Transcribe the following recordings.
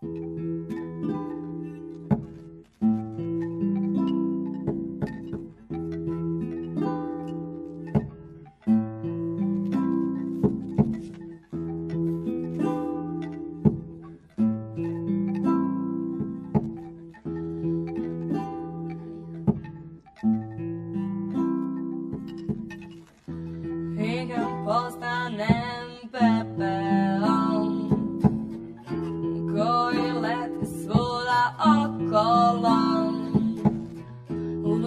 Pick up Boston and alone.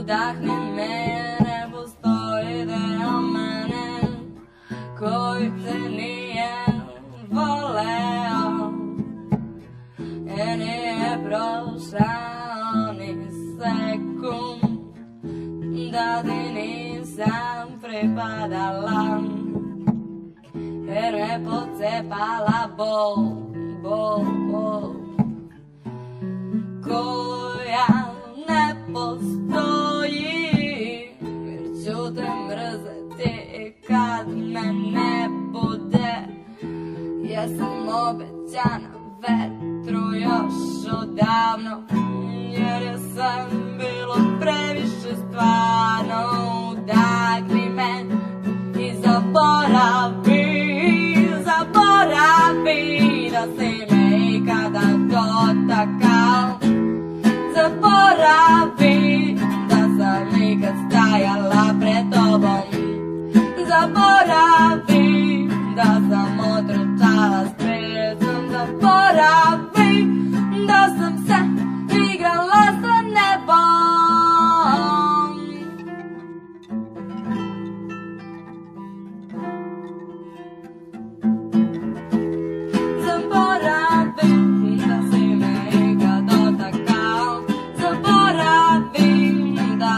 Вдахни мене, постойте на мене, който ни е волел. Е не е прошал ни секунд, да ти не съм препадала. Е не подцепала бол, бол, бол. Jesam obećana vetru još odavno Jer je sam bilo previše stvarno Udahni me. I zaboravi Zaboravi da si me ikada dotakao. Zaboravi da sam ikad stajala pred tobom. Zaboravi da sam otrčala s prijezom Zaboravi da sam se igrala sa nebom Zaboravi da si me ikad dotakao Zaboravi da